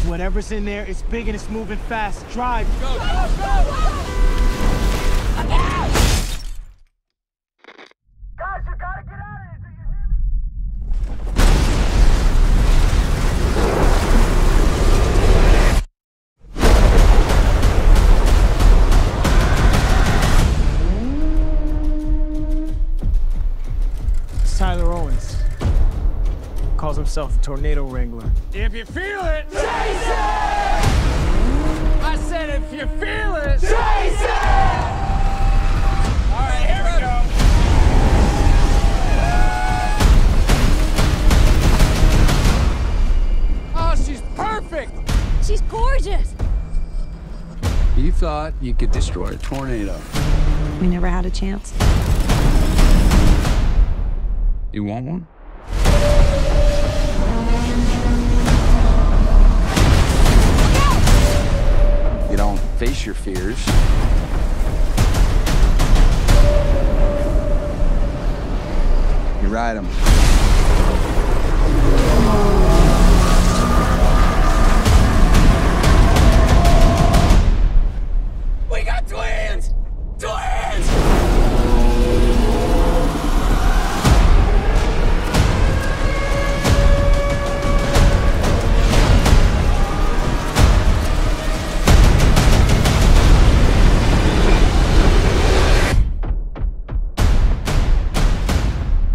Whatever's in there, it's big and it's moving fast. Drive. Go, go, go! Calls himself the Tornado Wrangler. If you feel it, chase it! I said if you feel it, chase it! All right, here we go. Oh, she's perfect! She's gorgeous. You thought you could destroy a tornado. We never had a chance. You want one? Face your fears. You ride them.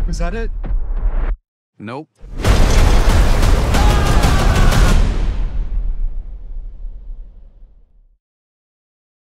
Was that it? Nope.